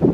う